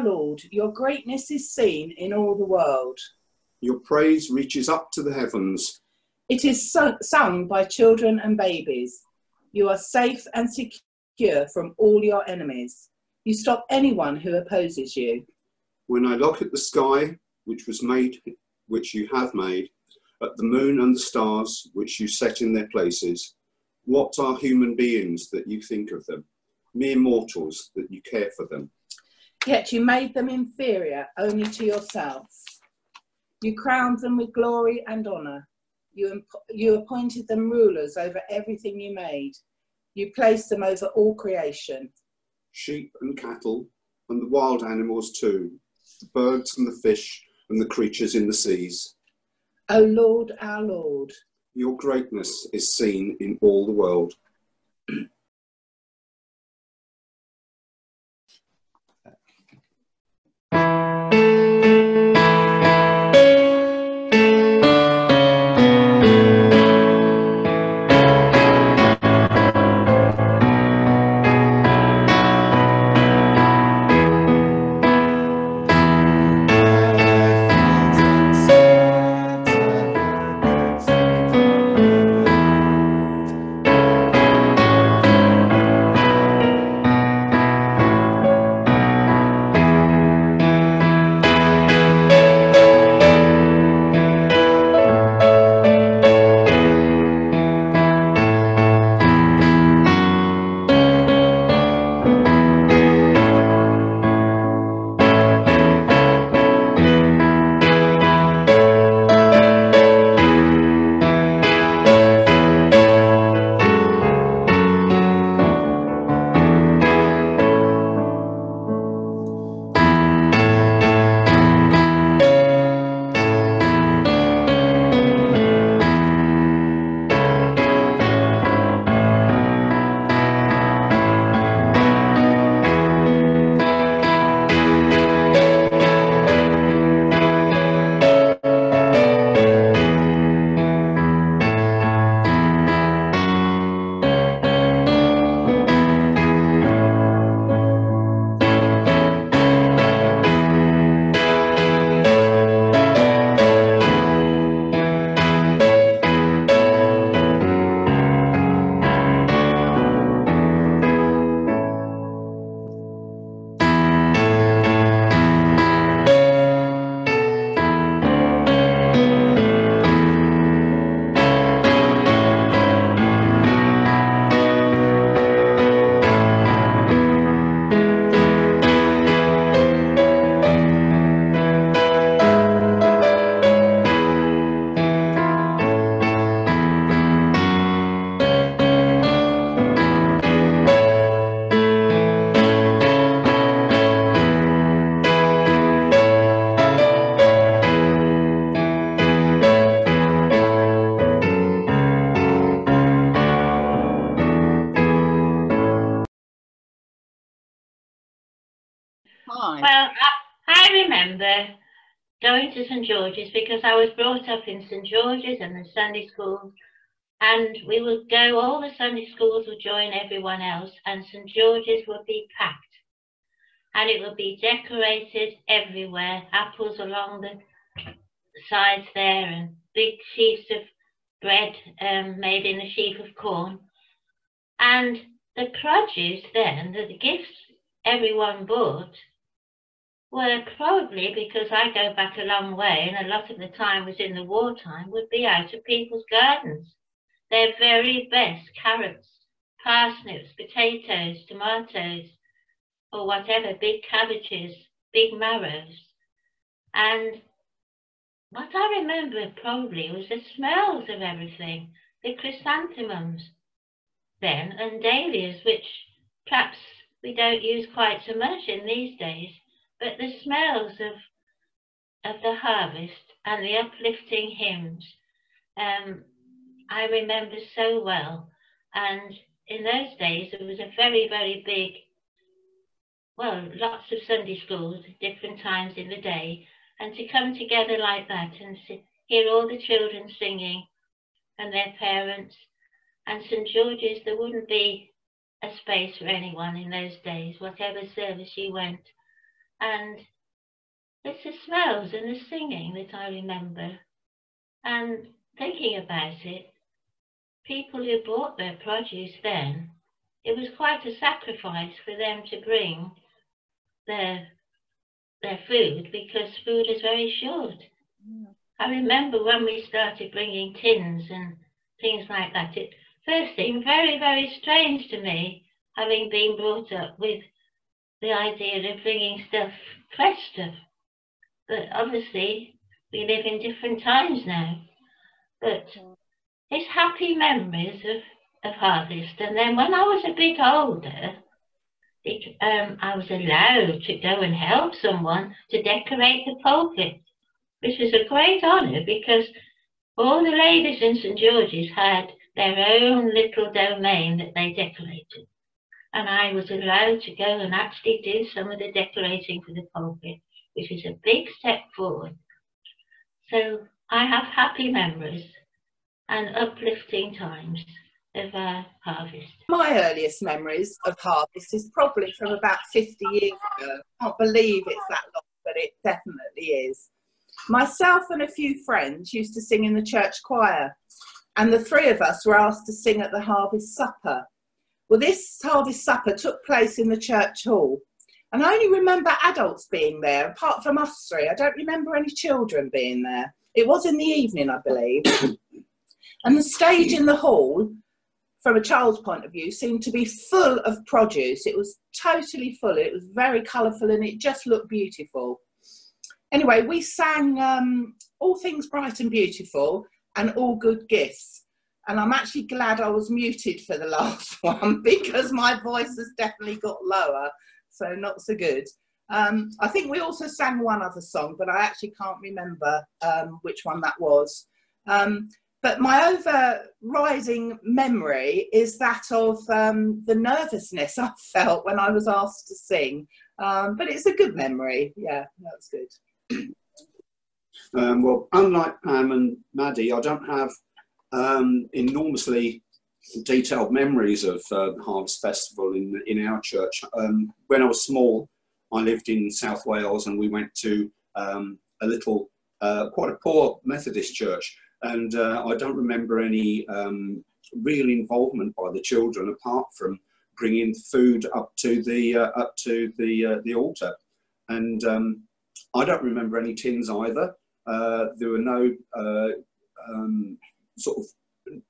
Lord, your greatness is seen in all the world. Your praise reaches up to the heavens. It is su- sung by children and babies. You are safe and secure from all your enemies. You stop anyone who opposes you. When I look at the sky, which was made, which you have made, at the moon and the stars, which you set in their places, what are human beings that you think of them? Mere mortals that you care for them. Yet you made them inferior only to yourself. You crowned them with glory and honour. You, imp- you appointed them rulers over everything you made. You placed them over all creation. Sheep and cattle, and the wild animals too, the birds and the fish, and the creatures in the seas. O Lord, our Lord, Your greatness is seen in all the world. Hi. Well, I, remember going to St George's because I was brought up in St George's and the Sunday schools, and we would go. All the Sunday schools would join everyone else, and St George's would be packed, and it would be decorated everywhere. Apples along the sides there, and big sheets of bread um, made in a sheaf of corn, and the produce then, the gifts everyone bought were probably because I go back a long way and a lot of the time was in the wartime, would be out of people's gardens. Their very best carrots, parsnips, potatoes, tomatoes, or whatever, big cabbages, big marrows. And what I remember probably was the smells of everything, the chrysanthemums then and dahlias, which perhaps we don't use quite so much in these days, but the smells of of the harvest and the uplifting hymns, um, I remember so well. And in those days, it was a very, very big, well, lots of Sunday schools, at different times in the day, and to come together like that and see, hear all the children singing and their parents. And St George's, there wouldn't be a space for anyone in those days, whatever service you went. And it's the smells and the singing that I remember. And thinking about it, people who bought their produce then, it was quite a sacrifice for them to bring their their food because food is very short. I remember when we started bringing tins and things like that, it first seemed very, very strange to me, having been brought up with the idea of bringing stuff, fresh stuff. But obviously, we live in different times now. But it's happy memories of, of harvest. And then when I was a bit older, it, um, I was allowed to go and help someone to decorate the pulpit, which was a great honour because all the ladies in St George's had their own little domain that they decorated and I was allowed to go and actually do some of the decorating for the pulpit, which is a big step forward. So I have happy memories and uplifting times of uh, harvest. My earliest memories of harvest is probably from about 50 years ago. I can't believe it's that long, but it definitely is. Myself and a few friends used to sing in the church choir, and the three of us were asked to sing at the harvest supper. Well, this harvest supper took place in the church hall. And I only remember adults being there, apart from us three. I don't remember any children being there. It was in the evening, I believe. and the stage in the hall, from a child's point of view, seemed to be full of produce. It was totally full. It was very colourful and it just looked beautiful. Anyway, we sang um, All Things Bright and Beautiful and All Good Gifts and I'm actually glad I was muted for the last one because my voice has definitely got lower, so not so good. Um, I think we also sang one other song, but I actually can't remember um, which one that was. Um, but my overriding memory is that of um, the nervousness I felt when I was asked to sing. Um, but it's a good memory. Yeah, that's good. Um, well, unlike Pam and Maddie, I don't have um, enormously detailed memories of uh, Harvest Festival in, in our church. Um, when I was small, I lived in South Wales and we went to um, a little, uh, quite a poor Methodist church. And uh, I don't remember any um, real involvement by the children apart from bringing food up to the, uh, up to the, uh, the altar. And um, I don't remember any tins either. Uh, there were no um, sort of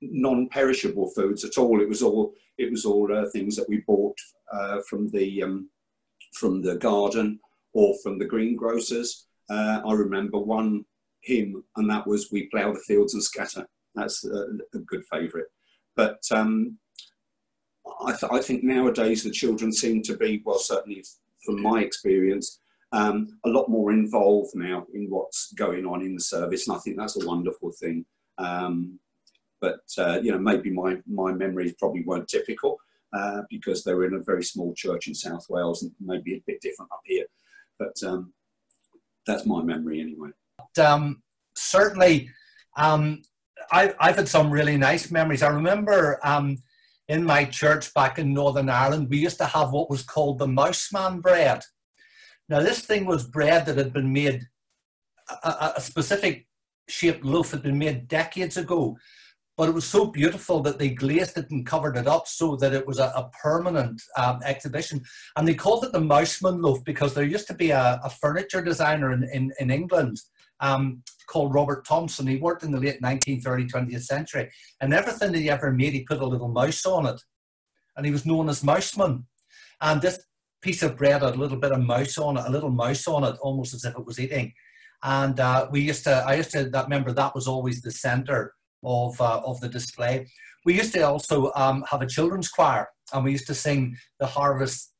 non-perishable foods at all. It was all it was all uh, things that we bought uh, from the um, from the garden or from the greengrocers. Uh, I remember one hymn, and that was "We plough the fields and scatter." That's a, a good favourite. But um, I, th I, think nowadays the children seem to be, well, certainly from my experience, um, a lot more involved now in what's going on in the service, and I think that's a wonderful thing. Um, but uh, you know, maybe my my memories probably weren't typical uh, because they were in a very small church in South Wales and maybe a bit different up here. But um, that's my memory anyway. Um, certainly, um, I, I've had some really nice memories. I remember um, in my church back in Northern Ireland, we used to have what was called the Mouseman bread. Now, this thing was bread that had been made, a, a specific shaped loaf had been made decades ago, but it was so beautiful that they glazed it and covered it up so that it was a, a permanent um, exhibition. And they called it the Mouseman loaf because there used to be a, a furniture designer in, in, in England um, called Robert Thompson. He worked in the late 19th, early 20th century, and everything that he ever made, he put a little mouse on it. And he was known as Mouseman. And this piece of bread had a little bit of mouse on it, a little mouse on it, almost as if it was eating. And uh, we used to, I used to that remember that was always the center of, uh, of the display. We used to also um, have a children's choir and we used to sing the harvest,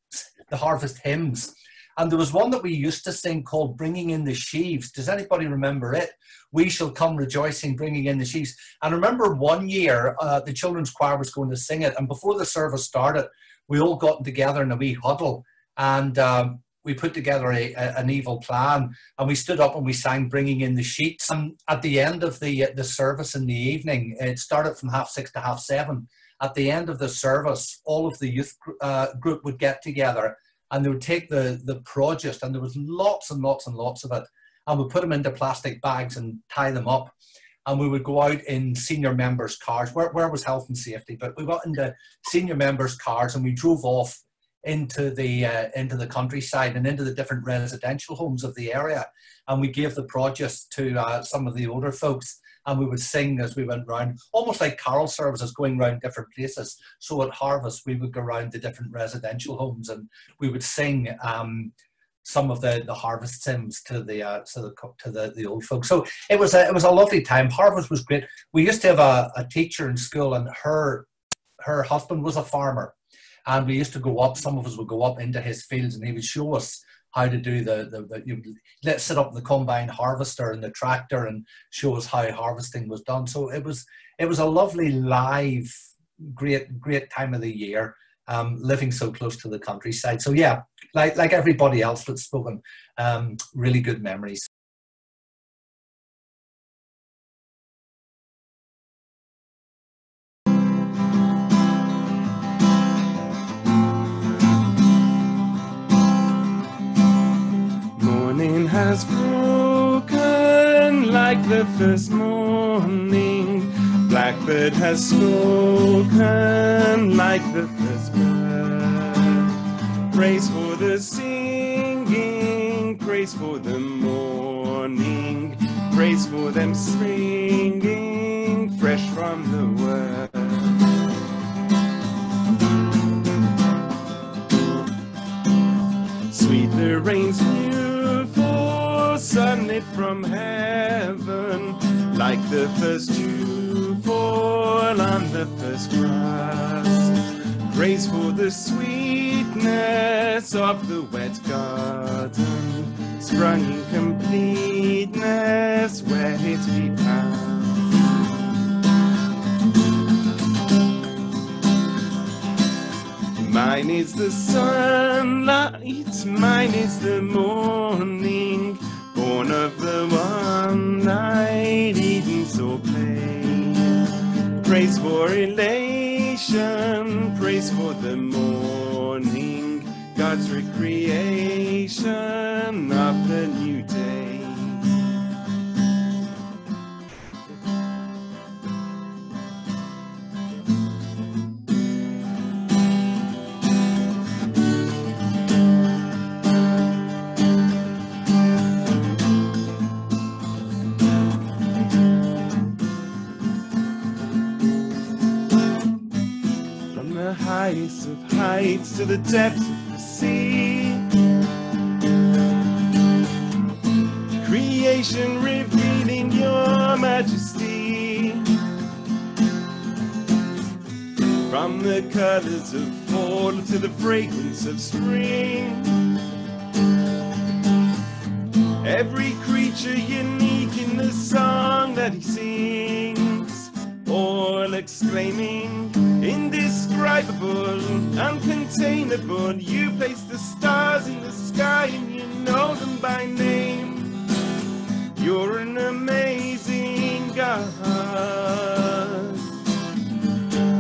the harvest hymns. And there was one that we used to sing called Bringing in the Sheaves. Does anybody remember it? We shall come rejoicing, bringing in the sheaves. And I remember one year uh, the children's choir was going to sing it. And before the service started, we all got together in a wee huddle. And um, we put together a, a, an evil plan and we stood up and we sang bringing in the sheets. And at the end of the the service in the evening it started from half six to half seven. At the end of the service all of the youth uh, group would get together and they would take the the produce and there was lots and lots and lots of it and we put them into plastic bags and tie them up and we would go out in senior members cars. Where, where was health and safety? But we got into senior members cars and we drove off into the uh, into the countryside and into the different residential homes of the area, and we gave the produce to uh, some of the older folks, and we would sing as we went round, almost like carol services, going around different places. So at harvest, we would go around the different residential homes, and we would sing. Um, some of the, the harvest hymns to the uh, to the to the, the old folks. So it was a it was a lovely time. Harvest was great. We used to have a, a teacher in school, and her her husband was a farmer, and we used to go up, some of us would go up into his fields and he would show us how to do the, the, the you let's set up the combine harvester and the tractor and show us how harvesting was done. So it was, it was a lovely live, great, great time of the year. Um, living so close to the countryside. So yeah, like like everybody else that's spoken, um, really good memories. First morning. Blackbird has spoken like the first bird. Praise for the singing, praise for the morning, praise for them springing fresh from the word. Sweet the rain's sunlit from heaven, like the first dew fall on the first grass. Praise for the sweetness of the wet garden, sprung in completeness where it began. Mine is the sunlight, mine is the morning, of the one night Eden so plain. Praise for elation, praise for the morning, God's recreation of the new heights to the depths of the sea. Creation revealing your majesty. From the colors of fall to the fragrance of spring. Every creature unique in the song that he sings, all exclaiming, indescribable, uncontainable. You place the stars in the sky and you know them by name. You're an amazing God.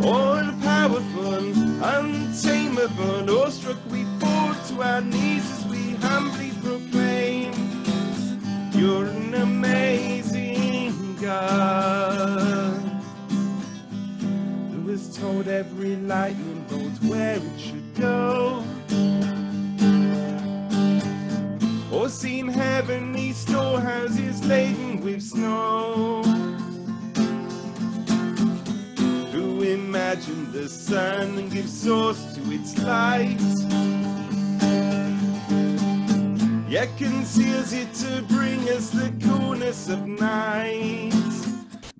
All powerful, untamable, awestruck we fall to our knees as we humbly proclaim. You're an amazing God. Told every lightning bolt where it should go? Or seen heavenly storehouses laden with snow? Who imagined the sun and gives source to its light? Yet conceals it to bring us the coolness of night.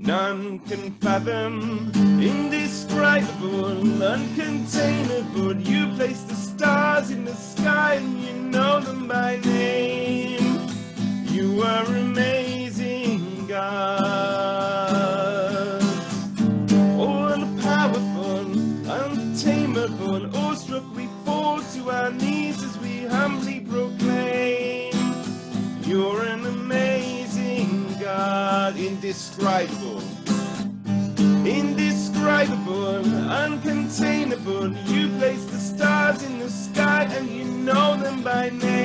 None can fathom, indescribable, uncontainable. You place the stars in the sky and you know them by name. Indescribable. Indescribable, uncontainable. You place the stars in the sky and you know them by name.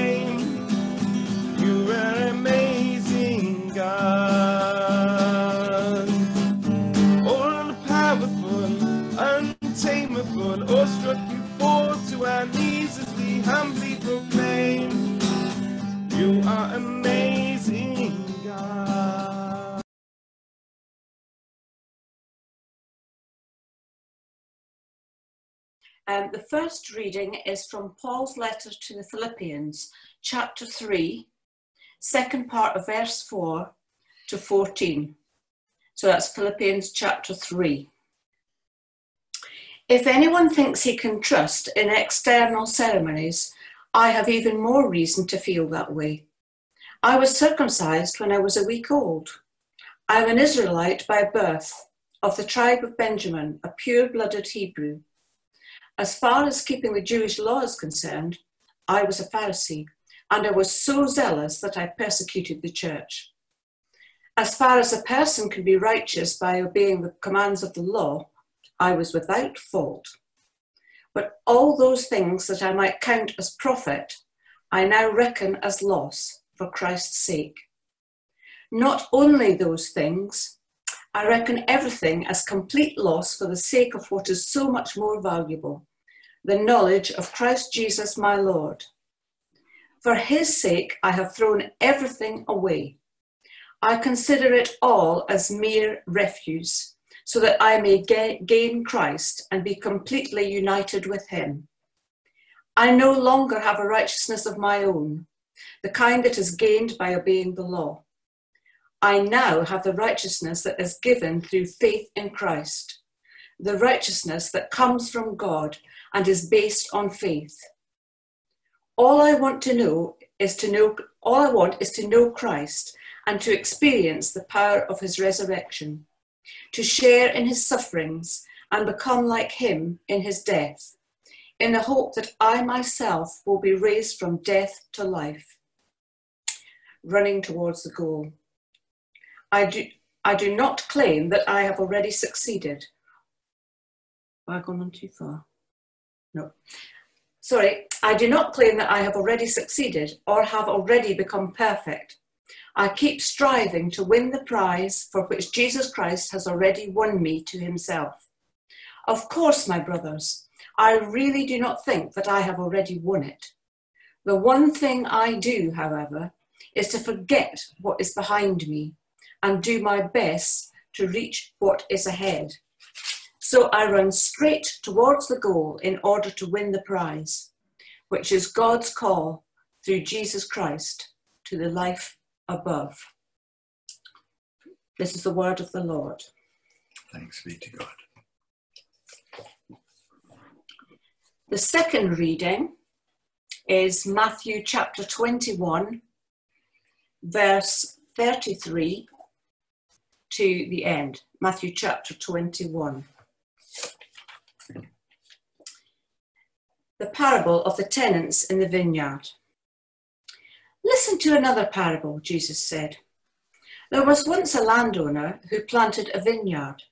Um, the first reading is from Paul's letter to the Philippians, chapter 3, second part of verse 4 to 14. So that's Philippians chapter 3. If anyone thinks he can trust in external ceremonies, I have even more reason to feel that way. I was circumcised when I was a week old. I am an Israelite by birth, of the tribe of Benjamin, a pure blooded Hebrew. As far as keeping the Jewish law is concerned, I was a Pharisee, and I was so zealous that I persecuted the church. As far as a person can be righteous by obeying the commands of the law, I was without fault. But all those things that I might count as profit, I now reckon as loss for Christ's sake. Not only those things, I reckon everything as complete loss for the sake of what is so much more valuable the knowledge of Christ Jesus my Lord. For his sake, I have thrown everything away. I consider it all as mere refuse, so that I may ga- gain Christ and be completely united with him. I no longer have a righteousness of my own, the kind that is gained by obeying the law. I now have the righteousness that is given through faith in Christ, the righteousness that comes from God and is based on faith. All I want to know is to know all I want is to know Christ and to experience the power of his resurrection, to share in his sufferings and become like him in his death, in the hope that I myself will be raised from death to life, running towards the goal. I do, I do not claim that I have already succeeded. Have I gone on too far? No. Sorry, I do not claim that I have already succeeded or have already become perfect. I keep striving to win the prize for which Jesus Christ has already won me to himself. Of course, my brothers, I really do not think that I have already won it. The one thing I do, however, is to forget what is behind me and do my best to reach what is ahead. So I run straight towards the goal in order to win the prize, which is God's call through Jesus Christ to the life above. This is the word of the Lord. Thanks be to God. The second reading is Matthew chapter 21, verse 33 to the end. Matthew chapter 21. The parable of the tenants in the vineyard. Listen to another parable, Jesus said. There was once a landowner who planted a vineyard,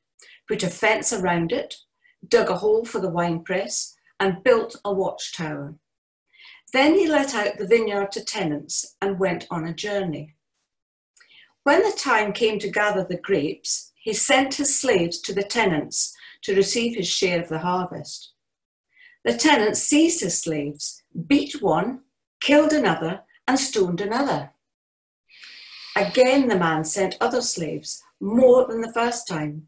put a fence around it, dug a hole for the winepress, and built a watchtower. Then he let out the vineyard to tenants and went on a journey. When the time came to gather the grapes, he sent his slaves to the tenants to receive his share of the harvest. The tenants seized his slaves, beat one, killed another, and stoned another. Again, the man sent other slaves, more than the first time,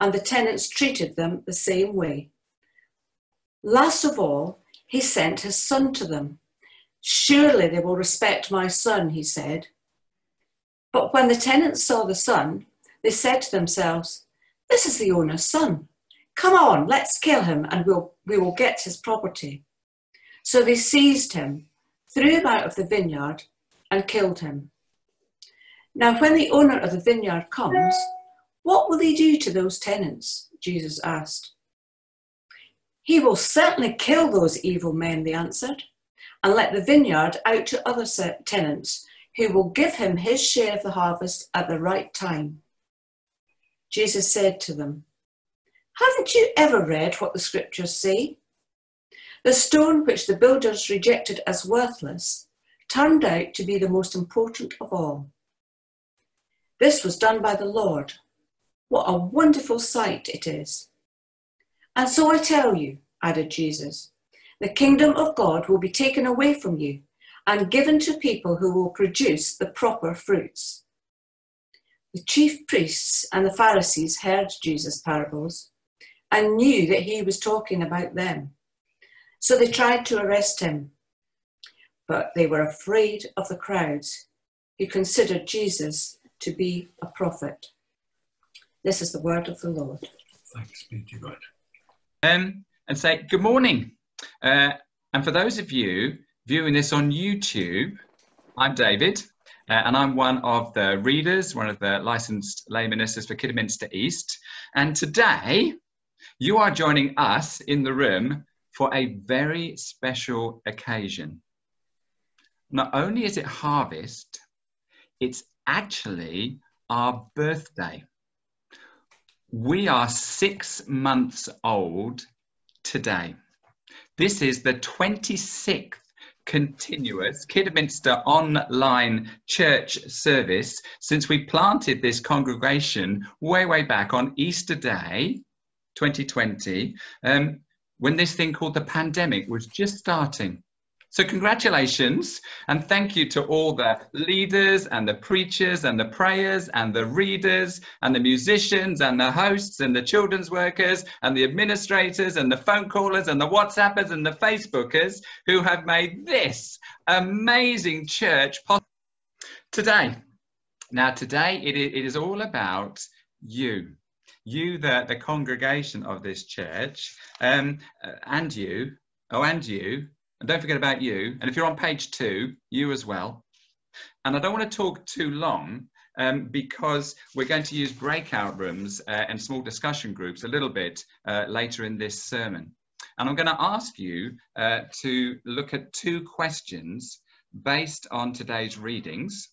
and the tenants treated them the same way. Last of all, he sent his son to them. Surely they will respect my son, he said. But when the tenants saw the son, they said to themselves, This is the owner's son. Come on, let's kill him and we'll, we will get his property. So they seized him, threw him out of the vineyard, and killed him. Now, when the owner of the vineyard comes, what will he do to those tenants? Jesus asked. He will certainly kill those evil men, they answered, and let the vineyard out to other tenants who will give him his share of the harvest at the right time. Jesus said to them, Haven't you ever read what the scriptures say? The stone which the builders rejected as worthless turned out to be the most important of all. This was done by the Lord. What a wonderful sight it is. And so I tell you, added Jesus, the kingdom of God will be taken away from you and given to people who will produce the proper fruits. The chief priests and the Pharisees heard Jesus' parables and knew that he was talking about them. So they tried to arrest him, but they were afraid of the crowds who considered Jesus to be a prophet. This is the word of the Lord. Thanks be to God. Um, and say good morning. Uh, and for those of you viewing this on YouTube, I'm David, uh, and I'm one of the readers, one of the licensed lay ministers for Kidderminster East. And today, you are joining us in the room for a very special occasion. Not only is it harvest, it's actually our birthday. We are six months old today. This is the 26th continuous Kidderminster online church service since we planted this congregation way, way back on Easter Day 2020. Um, when this thing called the pandemic was just starting. So, congratulations and thank you to all the leaders and the preachers and the prayers and the readers and the musicians and the hosts and the children's workers and the administrators and the phone callers and the WhatsAppers and the Facebookers who have made this amazing church possible today. Now, today it is all about you you, the, the congregation of this church, um, uh, and you, oh, and you, and don't forget about you. And if you're on page two, you as well. And I don't want to talk too long um, because we're going to use breakout rooms uh, and small discussion groups a little bit uh, later in this sermon. And I'm going to ask you uh, to look at two questions based on today's readings,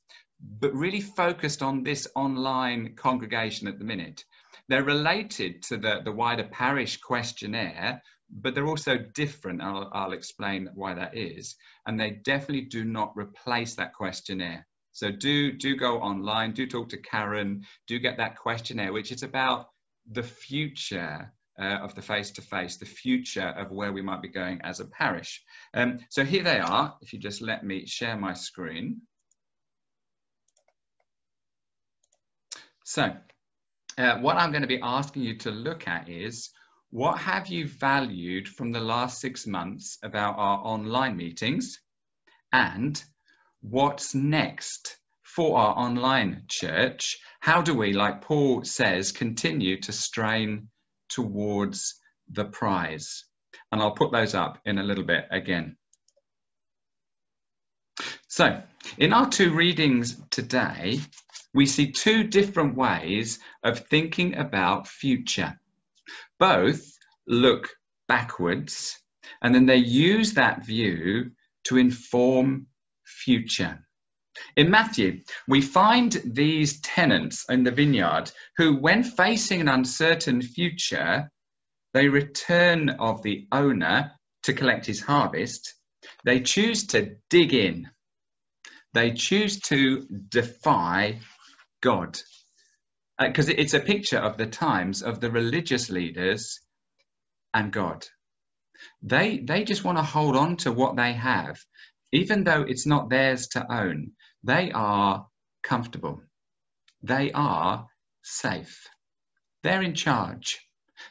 but really focused on this online congregation at the minute. They're related to the, the wider parish questionnaire, but they're also different. I'll, I'll explain why that is. And they definitely do not replace that questionnaire. So do, do go online, do talk to Karen, do get that questionnaire, which is about the future uh, of the face-to-face, the future of where we might be going as a parish. Um, so here they are, if you just let me share my screen. So uh, what I'm going to be asking you to look at is what have you valued from the last six months about our online meetings and what's next for our online church? How do we, like Paul says, continue to strain towards the prize? And I'll put those up in a little bit again. So, in our two readings today, we see two different ways of thinking about future. Both look backwards, and then they use that view to inform future. In Matthew, we find these tenants in the vineyard who, when facing an uncertain future, they return of the owner to collect his harvest. They choose to dig in. They choose to defy God. Because uh, it's a picture of the times of the religious leaders and God. They, they just want to hold on to what they have, even though it's not theirs to own. They are comfortable. They are safe. They're in charge.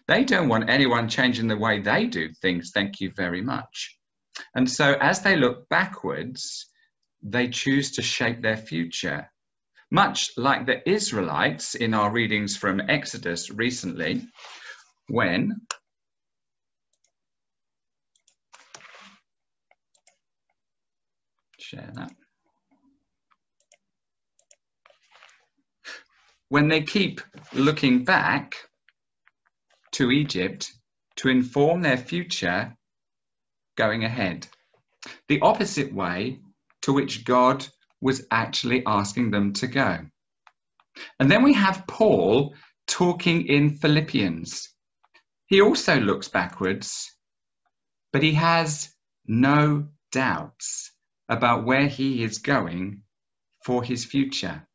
They don't want anyone changing the way they do things, thank you very much. And so as they look backwards, they choose to shape their future. Much like the Israelites in our readings from Exodus recently, when share that. When they keep looking back to Egypt to inform their future going ahead, the opposite way to which God was actually asking them to go. And then we have Paul talking in Philippians. He also looks backwards, but he has no doubts about where he is going for his future.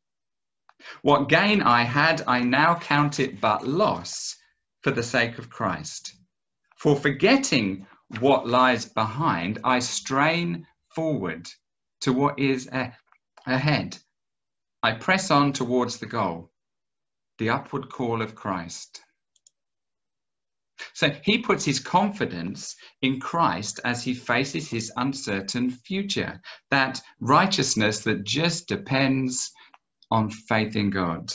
What gain I had, I now count it but loss for the sake of Christ. For forgetting what lies behind, I strain forward to what is ahead. I press on towards the goal, the upward call of Christ. So he puts his confidence in Christ as he faces his uncertain future, that righteousness that just depends on faith in God.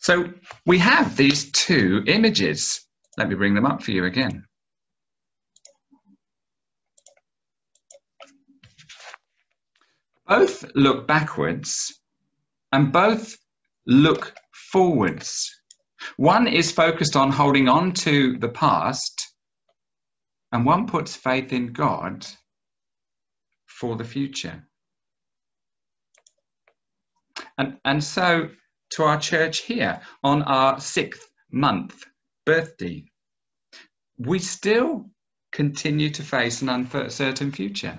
So we have these two images. Let me bring them up for you again. Both look backwards and both look forwards. One is focused on holding on to the past, and one puts faith in God for the future. And, and so to our church here on our sixth month birthday, we still continue to face an uncertain future.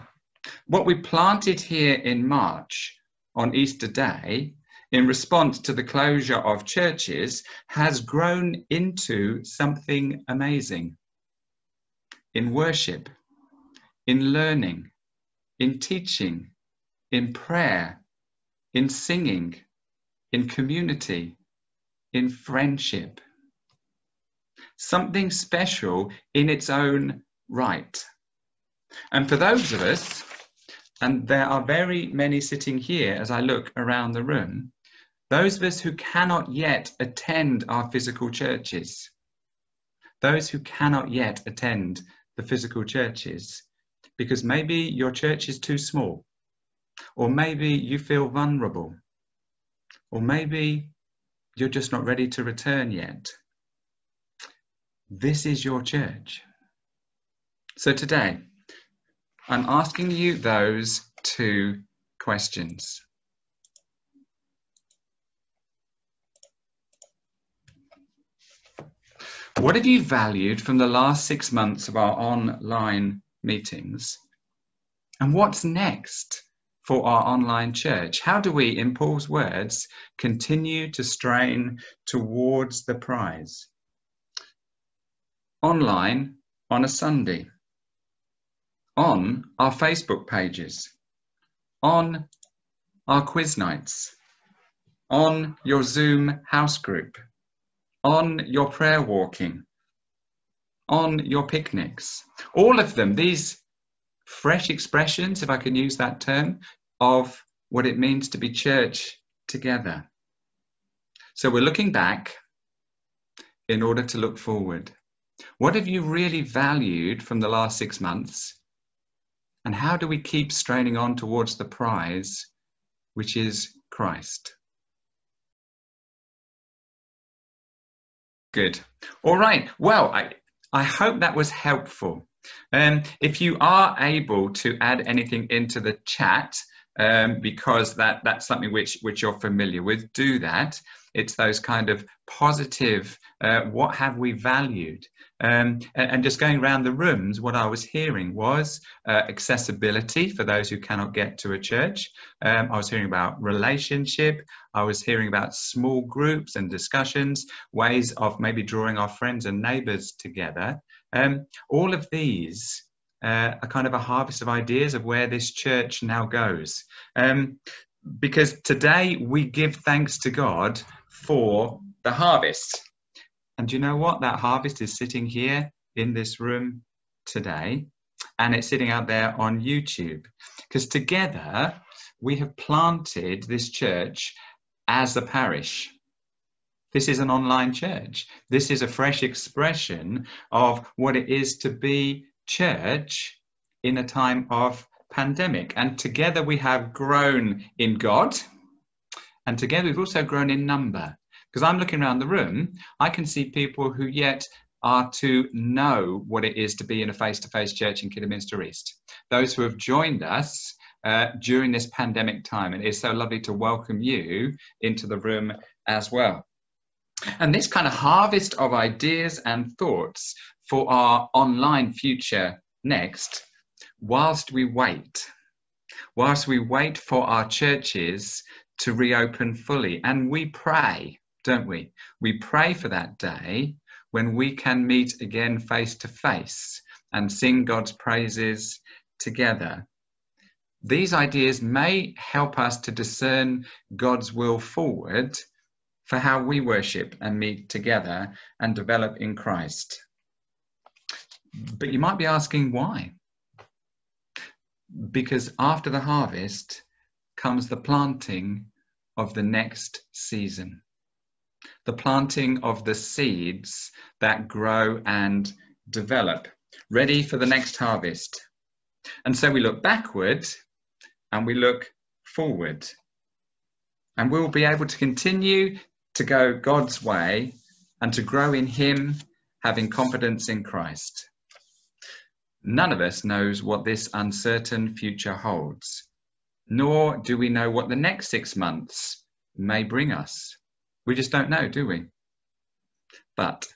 What we planted here in March on Easter Day in response to the closure of churches has grown into something amazing. In worship, in learning, in teaching, in prayer, in singing, in community, in friendship. Something special in its own right. And for those of us, and there are very many sitting here as I look around the room, those of us who cannot yet attend our physical churches, those who cannot yet attend the physical churches, because maybe your church is too small, or maybe you feel vulnerable, or maybe you're just not ready to return yet. This is your church. So today, I'm asking you those two questions. What have you valued from the last six months of our online meetings? And what's next for our online church? How do we, in Paul's words, continue to strain towards the prize? Online on a Sunday, on our Facebook pages, on our quiz nights, on your Zoom house group on your prayer walking, on your picnics. All of them, these fresh expressions, if I can use that term, of what it means to be church together. So we're looking back in order to look forward. What have you really valued from the last six months? And how do we keep straining on towards the prize, which is Christ? Good. All right. Well, I, I hope that was helpful. Um, if you are able to add anything into the chat, um, because that that's something which which you're familiar with. Do that. It's those kind of positive. Uh, what have we valued? Um, and, and, just going around the rooms, what I was hearing was uh, accessibility for those who cannot get to a church. Um, I was hearing about relationship. I was hearing about small groups and discussions, ways of maybe drawing our friends and neighbours together. Um, all of these uh, a kind of a harvest of ideas of where this church now goes. Um, because today we give thanks to God for the harvest. And you know what? That harvest is sitting here in this room today, and it's sitting out there on YouTube. Because together we have planted this church as a parish. This is an online church. This is a fresh expression of what it is to be church in a time of pandemic. And together we have grown in God, and together we've also grown in number. Because I'm looking around the room, I can see people who yet are to know what it is to be in a face to face church in Kidderminster East. Those who have joined us uh, during this pandemic time. And it is so lovely to welcome you into the room as well. And this kind of harvest of ideas and thoughts for our online future next, whilst we wait, whilst we wait for our churches to reopen fully. And we pray, don't we? We pray for that day when we can meet again face to face and sing God's praises together. These ideas may help us to discern God's will forward for how we worship and meet together and develop in Christ. But you might be asking why? Because after the harvest comes the planting of the next season, the planting of the seeds that grow and develop, ready for the next harvest. And so we look backward and we look forward. And we'll be able to continue to go God's way and to grow in Him, having confidence in Christ. None of us knows what this uncertain future holds, nor do we know what the next six months may bring us. We just don't know, do we? But,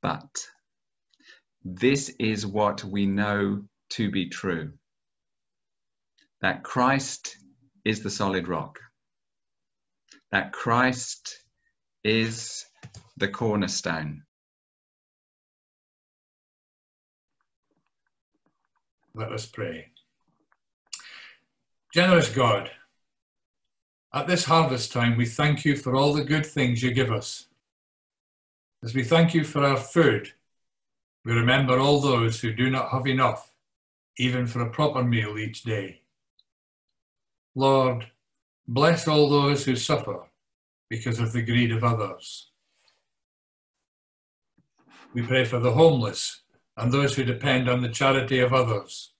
but, this is what we know to be true that Christ is the solid rock, that Christ is the cornerstone. Let us pray. Generous God, at this harvest time, we thank you for all the good things you give us. As we thank you for our food, we remember all those who do not have enough, even for a proper meal each day. Lord, bless all those who suffer because of the greed of others. We pray for the homeless and those who depend on the charity of others.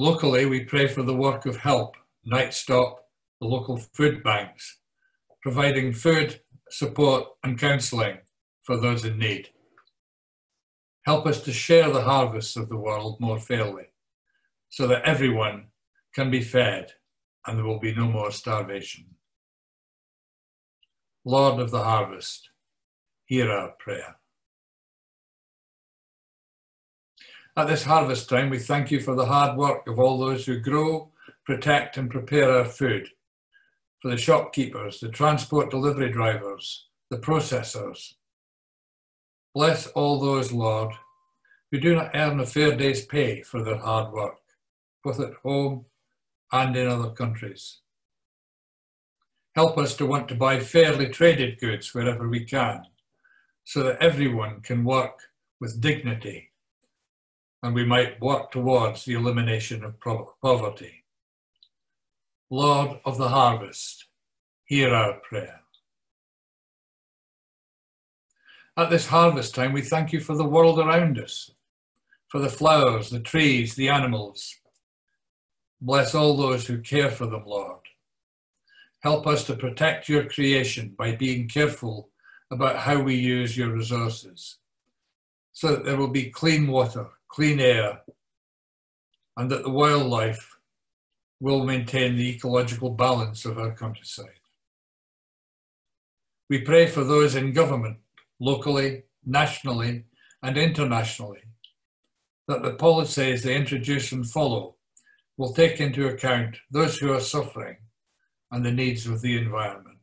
Locally, we pray for the work of help, Night Stop, the local food banks, providing food, support, and counselling for those in need. Help us to share the harvests of the world more fairly, so that everyone can be fed and there will be no more starvation. Lord of the harvest, hear our prayer. At this harvest time, we thank you for the hard work of all those who grow, protect, and prepare our food, for the shopkeepers, the transport delivery drivers, the processors. Bless all those, Lord, who do not earn a fair day's pay for their hard work, both at home and in other countries. Help us to want to buy fairly traded goods wherever we can, so that everyone can work with dignity and we might work towards the elimination of poverty. Lord of the harvest, hear our prayer. At this harvest time, we thank you for the world around us, for the flowers, the trees, the animals. Bless all those who care for them, Lord. Help us to protect your creation by being careful about how we use your resources, so that there will be clean water, clean air, and that the wildlife will maintain the ecological balance of our countryside. We pray for those in government, locally, nationally, and internationally, that the policies they introduce and follow will take into account those who are suffering and the needs of the environment.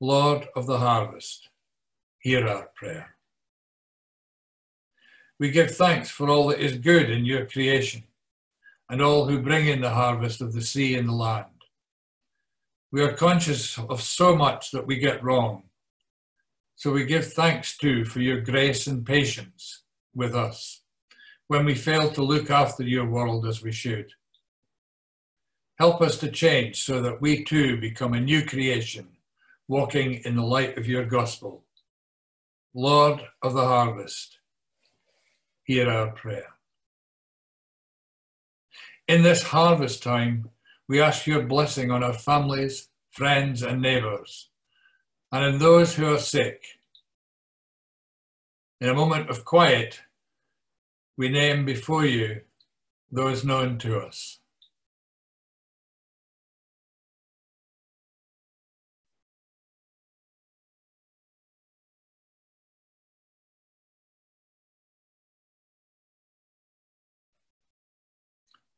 Lord of the harvest, hear our prayer. We give thanks for all that is good in your creation and all who bring in the harvest of the sea and the land. We are conscious of so much that we get wrong. So we give thanks too for your grace and patience with us when we fail to look after your world as we should. Help us to change so that we too become a new creation, walking in the light of your gospel. Lord of the harvest, hear our prayer. In this harvest time, we ask your blessing on our families, friends, and neighbours, and on those who are sick. In a moment of quiet, we name before you those known to us.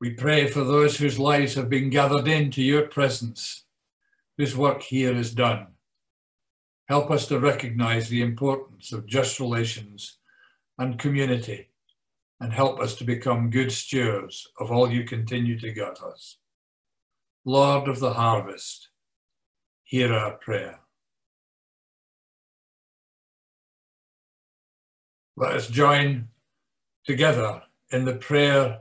We pray for those whose lives have been gathered into your presence, whose work here is done. Help us to recognize the importance of just relations and community and help us to become good stewards of all you continue to give us. Lord of the harvest, hear our prayer. Let us join together in the prayer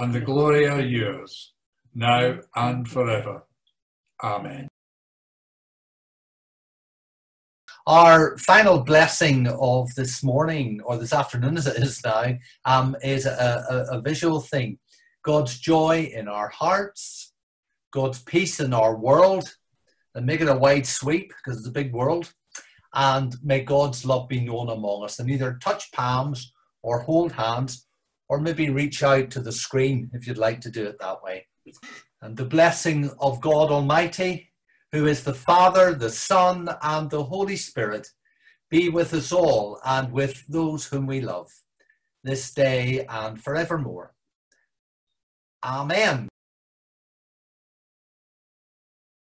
and the glory are yours, now and forever. Amen. Our final blessing of this morning, or this afternoon as it is now, um, is a, a, a visual thing. God's joy in our hearts, God's peace in our world, and make it a wide sweep because it's a big world. And may God's love be known among us. And either touch palms or hold hands, or maybe reach out to the screen if you'd like to do it that way. And the blessing of God Almighty, who is the Father, the Son, and the Holy Spirit, be with us all and with those whom we love, this day and forevermore. Amen.